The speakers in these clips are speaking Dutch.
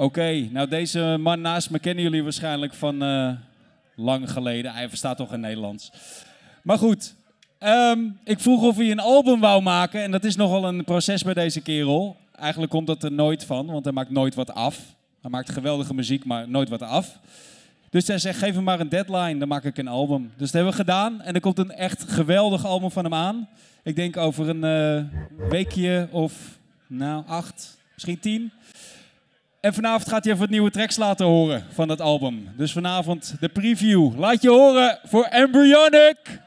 Oké, nou deze man naast me kennen jullie waarschijnlijk van uh, lang geleden. Hij verstaat toch in Nederlands. Maar goed, um, ik vroeg of hij een album wou maken. En dat is nogal een proces bij deze kerel. Eigenlijk komt dat er nooit van, want hij maakt nooit wat af. Hij maakt geweldige muziek, maar nooit wat af. Dus hij zegt, geef hem maar een deadline, dan maak ik een album. Dus dat hebben we gedaan en er komt een echt geweldig album van hem aan. Ik denk over een uh, weekje of nou acht, misschien tien. En vanavond gaat hij even wat nieuwe tracks laten horen van dat album. Dus vanavond de preview. Laat je horen voor Embryonic.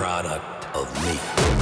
Product of me.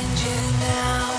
find you now.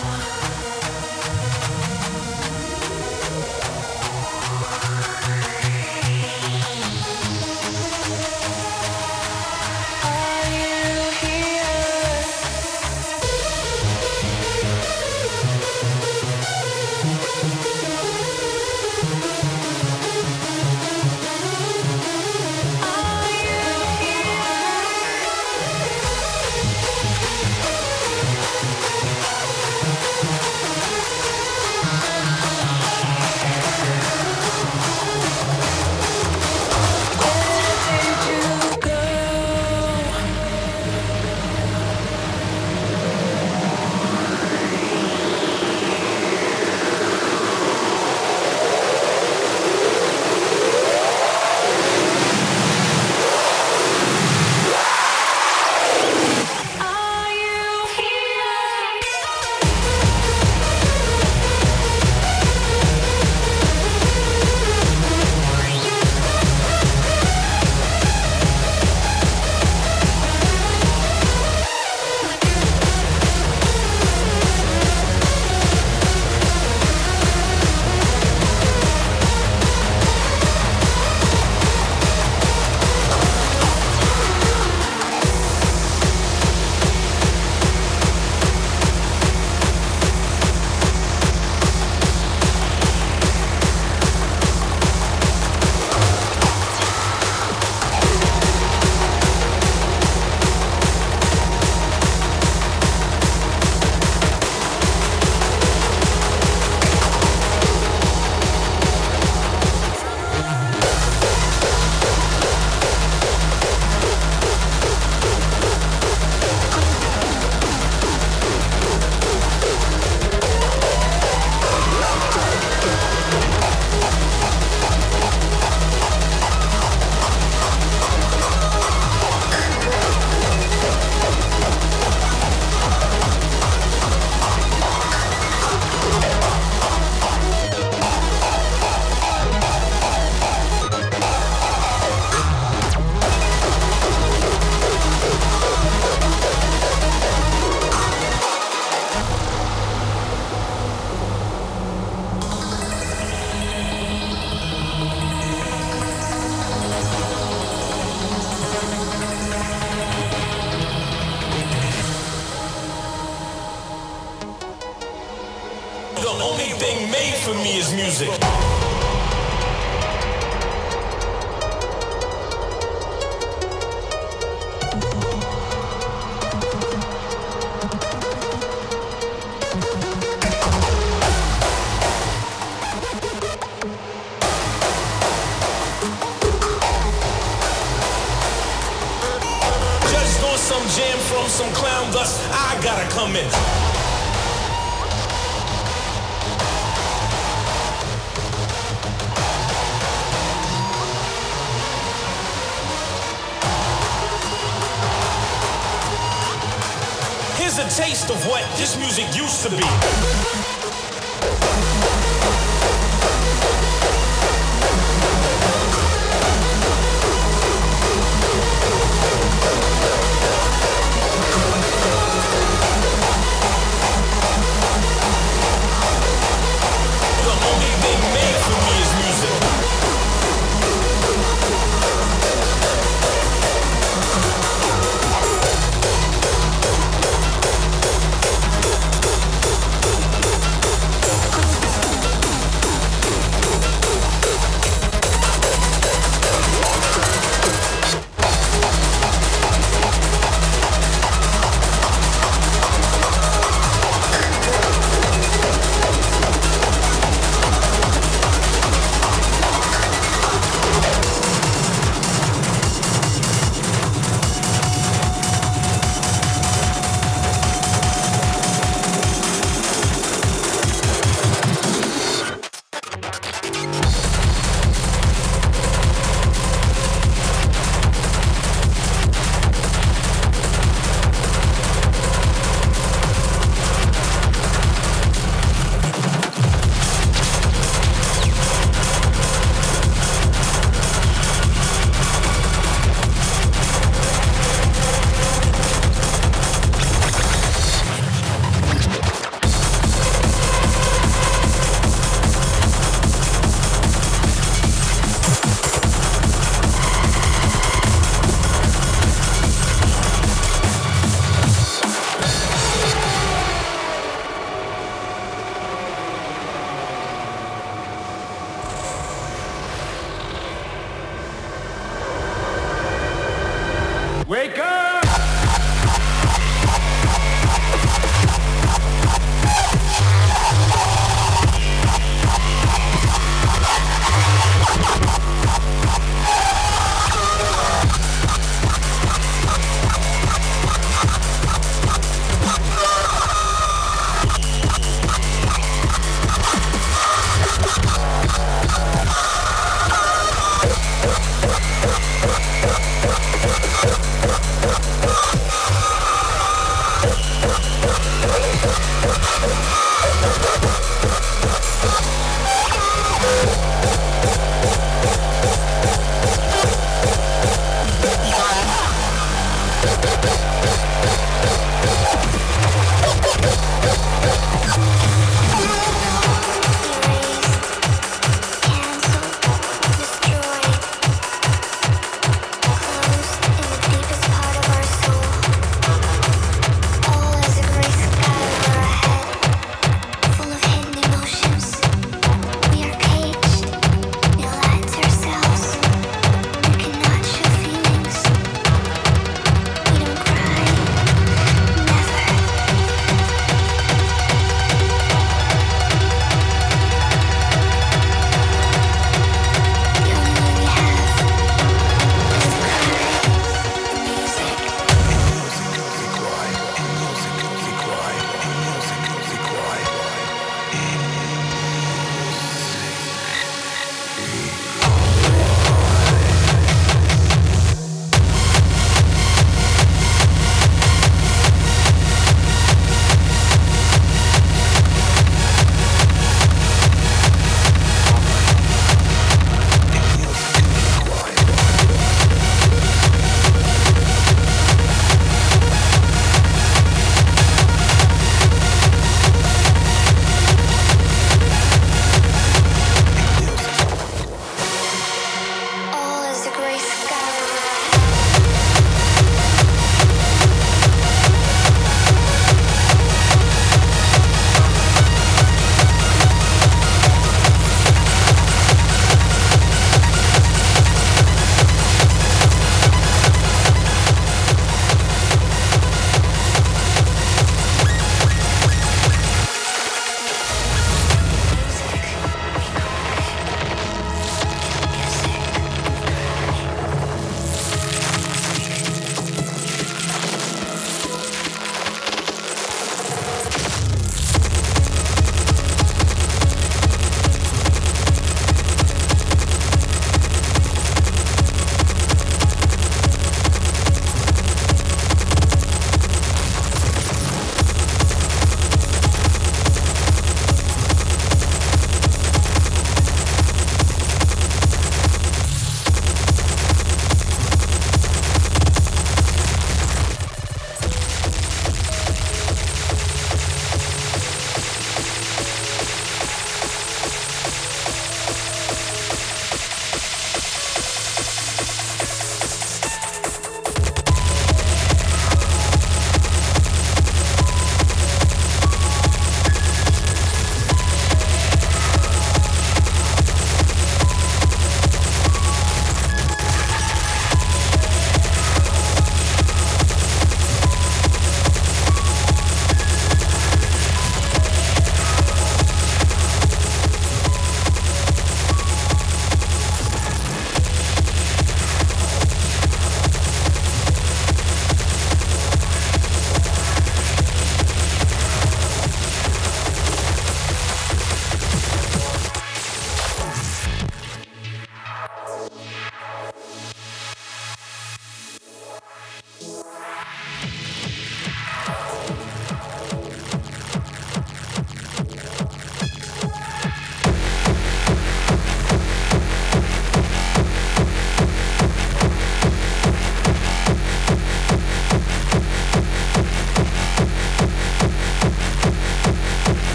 Wake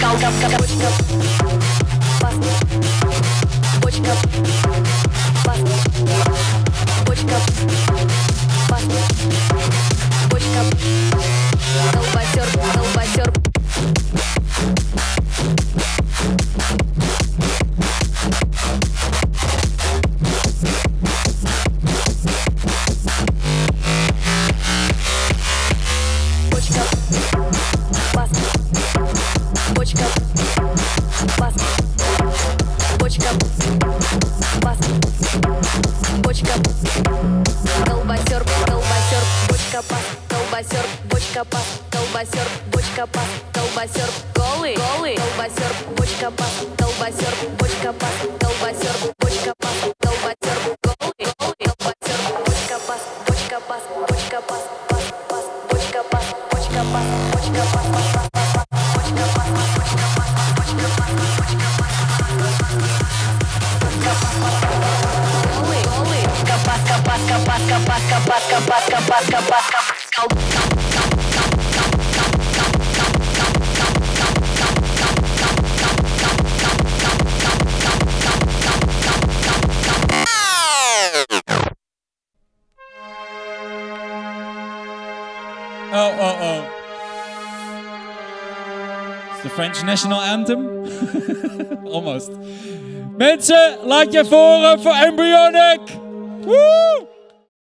go, go, go, go. Almost. Mensen, laat je voren voor Embryonic! Woe!